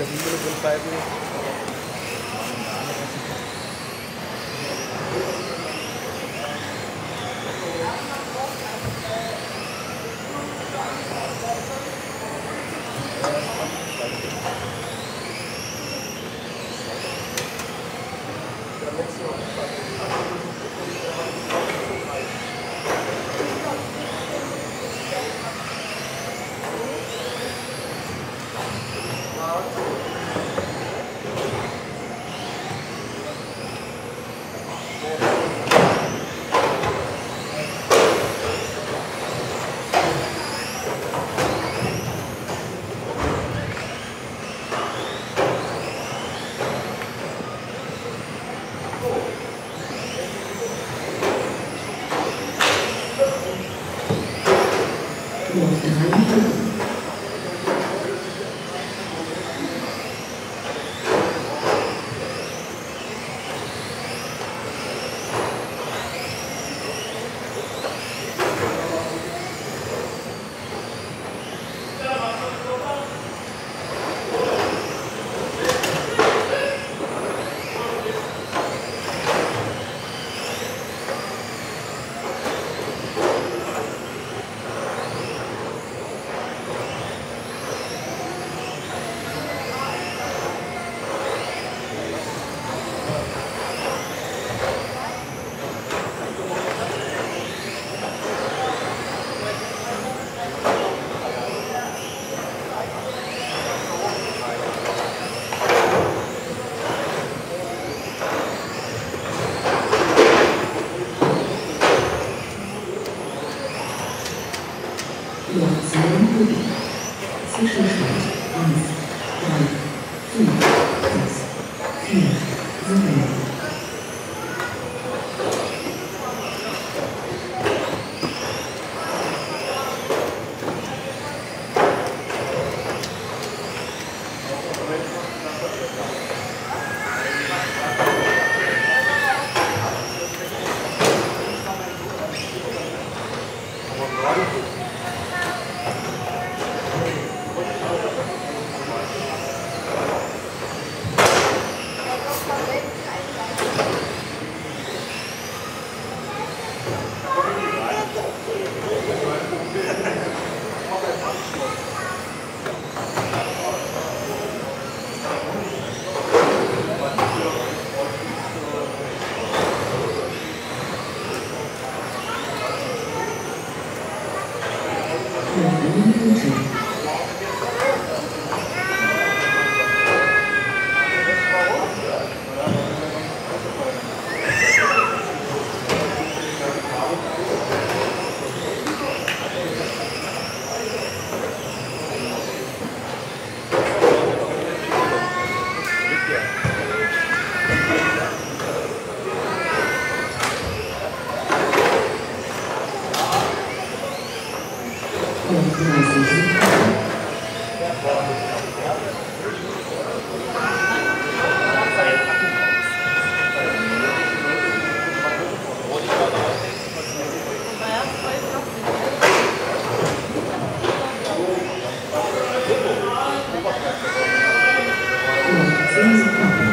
कभी भी बोल पाए vocês.